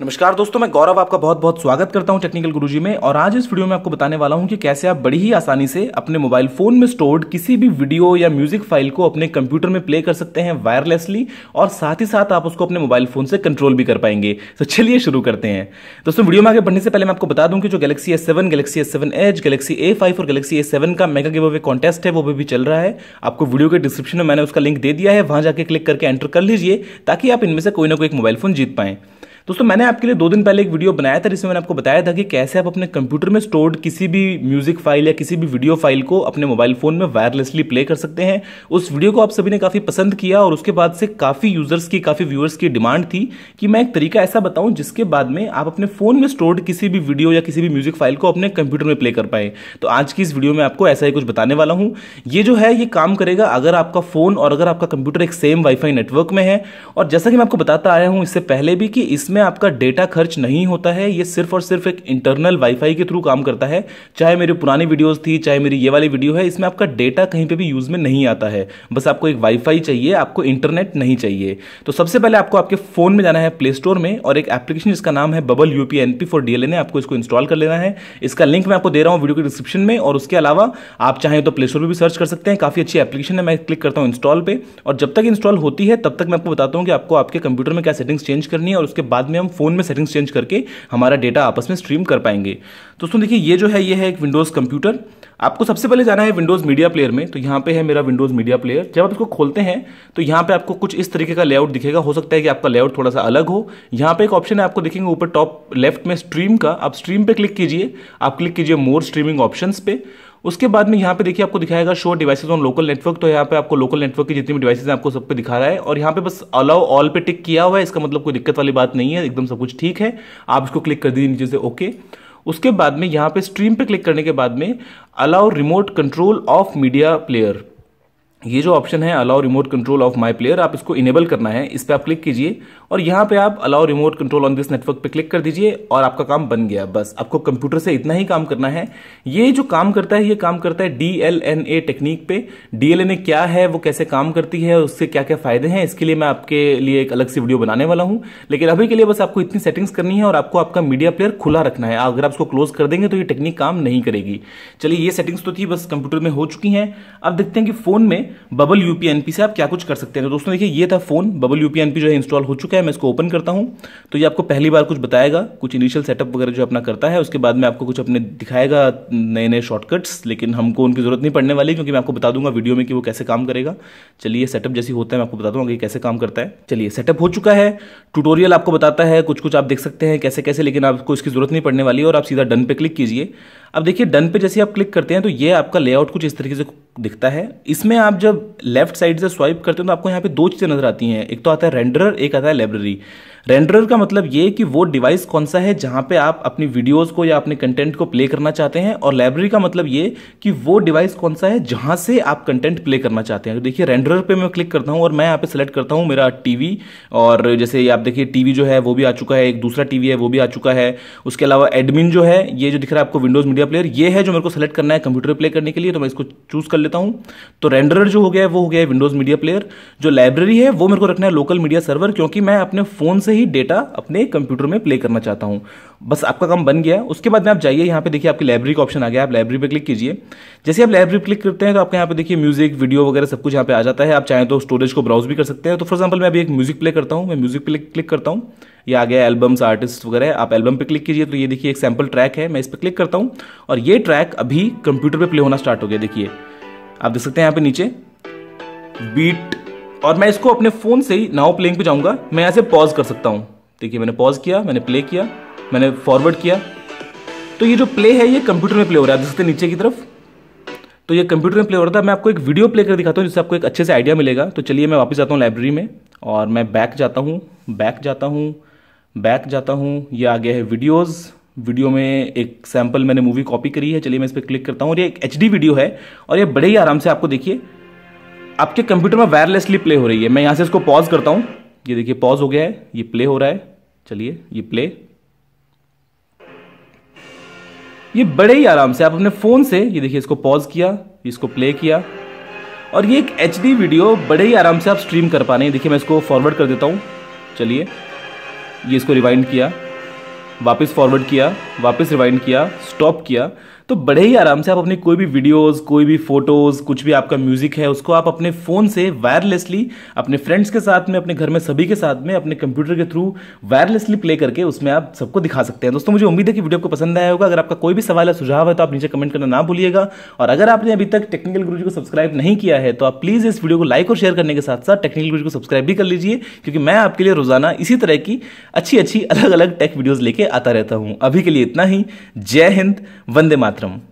नमस्कार दोस्तों, मैं गौरव आपका बहुत बहुत स्वागत करता हूँ टेक्निकल गुरुजी में और आज इस वीडियो में आपको बताने वाला हूँ कि कैसे आप बड़ी ही आसानी से अपने मोबाइल फ़ोन में स्टोर्ड किसी भी वीडियो या म्यूज़िक फ़ाइल को अपने कंप्यूटर में प्ले कर सकते हैं वायरलेसली और साथ ही साथ आप उसको अपने मोबाइल फ़ोन से कंट्रोल भी कर पाएँगे। तो चलिए शुरू करते हैं। दोस्तों, वीडियो में आगे बढ़ने से पहले मैं आपको बता दूँ कि जो Galaxy S seven Galaxy S seven edge Galaxy A five और गैलेक्सी एस सेवन का मेगा गिव अवे कॉन्टेस्ट है, वो भी चल रहा है। आपको वीडियो के डिस्क्रिप्शन में मैंने उसका लिंक दे दिया है, वहाँ जाकर क्लिक करके एंटर कर लीजिए, ताकि आप इनमें से कोई ना कोई एक मोबाइल फ़ोन जीत पाएँ। दोस्तों, मैंने आपके लिए दो दिन पहले एक वीडियो बनाया था, जिसमें मैंने आपको बताया था कि कैसे आप अपने कंप्यूटर में स्टोर्ड किसी भी म्यूज़िक फ़ाइल या किसी भी वीडियो फ़ाइल को अपने मोबाइल फ़ोन में वायरलेसली प्ले कर सकते हैं। उस वीडियो को आप सभी ने काफ़ी पसंद किया और उसके बाद से काफ़ी यूज़र्स की, काफ़ी व्यूअर्स की डिमांड थी कि मैं एक तरीका ऐसा बताऊँ, जिसके बाद में आप अपने फ़ोन में स्टोर्ड किसी भी वीडियो या किसी भी म्यूज़िक फ़ाइल को अपने कंप्यूटर में प्ले कर पाए। तो आज की इस वीडियो में आपको ऐसा ही कुछ बताने वाला हूँ। ये जो है, ये काम करेगा अगर आपका फ़ोन और अगर आपका कंप्यूटर एक सेम वाईफाई नेटवर्क में है। और जैसा कि मैं आपको बताता आया हूँ इससे पहले भी कि इसमें आपका डेटा खर्च नहीं होता है, ये सिर्फ़ और सिर्फ़ एक इंटरनल वाईफाई के थ्रू काम करता है। चाहे मेरी पुरानी वीडियोस थी, चाहे मेरी ये वाली वीडियो है, इसमें आपका डेटा कहीं पे भी यूज़ में नहीं आता है। बस आपको एक वाईफाई चाहिए, आपको इंटरनेट नहीं चाहिए। तो सबसे पहले आपको आपके फ़ोन में जाना है प्ले स्टोर में और एक एप्लीकेशन जिसका नाम है बबल एनपी फॉर डीएलएन आपको इसको इंस्टॉल कर लेना है। इसका लिंक मैं आपको दे रहा हूँ वीडियो के डिस्क्रिप्शन में और उसके अलावा आप चाहें तो प्ले स्टोर पर भी सर्च कर सकते हैं। काफ़ी अच्छी एप्लीकेशन है, मैं क्लिक करता हूँ इंस्टॉल पर और जब तक इंस्टॉल होती है, तब तक मैं आपको बताता हूँ कि आपको आपके कंप्यूटर में क्या सेटिंग्स चेंज करनी है और उसके बाद में हम फ़ोन में सेटिंग्स चेंज करके हमारा डेटा आपस में स्ट्रीम कर पाएँगे। दोस्तों देखिए, ये जो है, ये है एक विंडोज़ कंप्यूटर आपको सबसे पहले जाना है विंडोज़ मीडिया प्लेयर में। तो यहाँ पे है मेरा विंडोज़ मीडिया प्लेयर जब आप इसको खोलते हैं तो यहाँ पे आपको कुछ इस तरीके का लेआउट दिखेगा। हो सकता है कि आपका लेआउट थोड़ा सा अलग हो। यहाँ पे एक ऑप्शन है, आपको देखेंगे ऊपर टॉप लेफ़्ट में स्ट्रीम का। आप स्ट्रीम पे क्लिक कीजिए। आप क्लिक कीजिए मोर स्ट्रीमिंग ऑप्शन पे। उसके बाद में यहाँ पे देखिए आपको दिखाएगा show devices on local network तो यहाँ पे आपको लोकल नेटवर्क की जितनी भी डिवाइसेज हैं आपको सब पे दिखा रहा है और यहाँ पे बस अलाउ ऑल पे टिक किया हुआ है, इसका मतलब कोई दिक्कत वाली बात नहीं है, एकदम सब कुछ ठीक है। आप इसको क्लिक कर दीजिए नीचे से ओके उसके बाद में यहाँ पे स्ट्रीम पे क्लिक करने के बाद में allow remote control of media player ये जो ऑप्शन है allow remote control of my player आप इसको इनेबल करना है, इस पर आप क्लिक कीजिए, और यहाँ पे आप allow remote control on this network पे क्लिक कर दीजिए, और आपका काम बन गया, बस। आपको कंप्यूटर से इतना ही काम करना है। ये जो काम करता है, ये काम करता है D L N A technique पे। डीएलएनए क्या है, वो कैसे काम करती है, उससे क्या क्या फ़ायदे हैं, इसके लिए मैं आपके लिए एक अलग से वीडियो बनाने वाला हूँ। लेकिन अभी के लिए बस आपको इतनी सेटिंग्स करनी है, और आपको आपका मीडिया प्लेयर खुला रखना है। अगर आप उसको क्लोज कर देंगे तो ये टेक्निक काम नहीं करेगी। चलिए, ये सेटिंग्स तो थी, बस कंप्यूटर में हो चुकी हैं। अब देखते हैं कि फ़ोन में बबल यूपीएनपी से आप क्या कुछ कर सकते हैं? तो दोस्तों देखिए, ये था फ़ोन। बबल यूपीएनपी जो है इंस्टॉल हो चुका है। मैं इसको ओपन करता हूँ। तो ये आपको पहली बार कुछ बताएगा। कुछ इनिशियल सेटअप वगैरह जो अपना करता है, उसके बाद में आपको कुछ अपने दिखाएगा नए नए शॉर्टकट्स लेकिन हमको उनकी ज़रूरत नहीं पड़ने वाली, क्योंकि मैं आपको बता दूँगा वीडियो में कि वो कैसे काम करेगा। चलिए सेटअप जैसी होता है, मैं आपको बता दूँगा कि कैसे काम करता है। चलिए सेटअप हो चुका है। ट्यूटोरियल आपको बताता है कुछ कुछ आप देख सकते हैं कैसे कैसे लेकिन आपको इसकी ज़रूरत नहीं पड़ने वाली और आप सीधा डन पे क्लिक कीजिए। अब देखिए, डन पे जैसे आप क्लिक करते हैं तो ये आपका लेआउट कुछ इस तरीके से दिखता है। इसमें आप जब लेफ़्ट साइड से स्वाइप करते हैं तो आपको यहाँ पे दो चीज़ें नज़र आती हैं। एक तो आता है रेंडरर एक आता है लाइब्रेरी रेंडरर का मतलब ये कि वो डिवाइस कौन सा है जहाँ पे आप अपनी वीडियोस को या अपने कंटेंट को प्ले करना चाहते हैं और लाइब्रेरी का मतलब ये कि वो डिवाइस कौन सा है जहाँ से आप कंटेंट प्ले करना चाहते हैं। देखिए रेंडरर पे मैं क्लिक करता हूँ और मैं यहाँ पे सेलेक्ट करता हूँ मेरा टीवी और जैसे आप देखिए टीवी जो है वो भी आ चुका है, एक दूसरा टीवी है, वो भी आ चुका है। उसके अलावा एडमिन जो है, ये जो दिख रहा है आपको विंडोज़ मीडिया प्लेयर ये है जो मेरे को सेलेक्ट करना है कंप्यूटर प्ले करने के लिए तो मैं इसको चूज़ कर लेता हूँ। तो रेंडरर जो हो गया है, वो हो गया है विंडोज़ मीडिया प्लेयर जो लाइब्रेरी है, वो मेरे को रखना है लोकल मीडिया सर्वर क्योंकि मैं अपने फ़ोन से ही डेटा अपने कंप्यूटर में प्ले करना चाहता हूँ। बस आपका काम बन गया। उसके बाद में आप जाइए, यहाँ पे देखिए आपकी लाइब्रेरी का ऑप्शन आ गया। आप लाइब्रेरी पे क्लिक कीजिए। जैसे आप लाइब्रेरी क्लिक करते हैं तो आपके यहाँ पे देखिए म्यूज़िक वीडियो वगैरह सब कुछ यहाँ पे आ जाता है। आप चाहें तो स्टोरेज को ब्राउज भी कर सकते हैं। तो फॉर एग्ज़ाम्पल मैं अभी एक म्यूज़िक प्ले करता हूँ। मैं म्यूज़िक पे क्लिक करता हूँ। ये आ गया एल्बम्स आर्टिस्ट वगैरह। आप एल्बम पे क्लिक कीजिए तो ये देखिए एक सैंपल ट्रैक है। मैं इस पर क्लिक करता हूँ। और ये ट्रैक अभी कंप्यूटर पर प्ले होना स्टार्ट हो गया। देखिए, आप देख सकते हैं यहाँ पे नीचे बीट और मैं इसको अपने फ़ोन से ही नाउ प्लेइंग पे जाऊँगा। मैं यहाँ से पॉज कर सकता हूँ। देखिए, मैंने पॉज किया, मैंने प्ले किया, मैंने फॉरवर्ड किया। तो ये जो प्ले है, ये कंप्यूटर में प्ले हो रहा है। जिससे नीचे की तरफ़। तो ये कंप्यूटर में प्ले हो रहा था। मैं आपको एक वीडियो प्ले कर दिखाता हूँ, जिससे आपको एक अच्छे से आइडिया मिलेगा। तो चलिए, मैं वापस जाता हूँ लाइब्रेरी में और मैं बैक जाता हूँ बैक जाता हूँ बैक जाता हूँ। ये आ गया है वीडियोज़ वीडियो में एक सैंपल मैंने मूवी कॉपी करी है। चलिए, मैं इस पर क्लिक करता हूँ और ये एक एचडी वीडियो है। और ये बड़े ही आराम से आपको देखिए आपके कंप्यूटर में वायरलेसली प्ले हो रही है। मैं यहाँ से इसको पॉज करता हूँ। ये देखिए पॉज हो गया है। ये प्ले हो रहा है। चलिए, ये प्ले ये बड़े ही आराम से, आप अपने फ़ोन से, ये देखिए, इसको पॉज किया, इसको प्ले किया। और ये एक एचडी वीडियो बड़े ही आराम से आप स्ट्रीम कर पा रहे हैं। देखिए, मैं इसको फॉरवर्ड कर देता हूँ। चलिए, ये इसको रिवाइंड किया। वापस फॉरवर्ड किया, वापस रिवाइंड किया स्टॉप किया। तो बड़े ही आराम से आप अपनी कोई भी वीडियोस कोई भी फ़ोटोज़ कुछ भी आपका म्यूज़िक है, उसको आप अपने फ़ोन से वायरलेसली अपने फ्रेंड्स के साथ में, अपने घर में सभी के साथ में, अपने कंप्यूटर के थ्रू वायरलेसली प्ले करके उसमें आप सबको दिखा सकते हैं। दोस्तों, मुझे उम्मीद है कि वीडियो को पसंद आया होगा। अगर आपका कोई भी सवाल है, सुझाव है तो आप नीचे कमेंट करना ना भूलिएगा। और अगर आपने अभी तक टेक्निकल गुरु को सब्सक्राइब नहीं किया है तो आप प्लीज़ इस वीडियो को लाइक और शेयर करने के साथ साथ टेक्निकल गुरु को सब्सक्राइब भी कर लीजिए, क्योंकि मैं आपके लिए रोज़ाना इसी तरह की अच्छी अच्छी अलग अलग टेक वीडियोज़ लेके आता रहता हूँ। अभी के लिए इतना ही। जय हिंद, वंदे театром.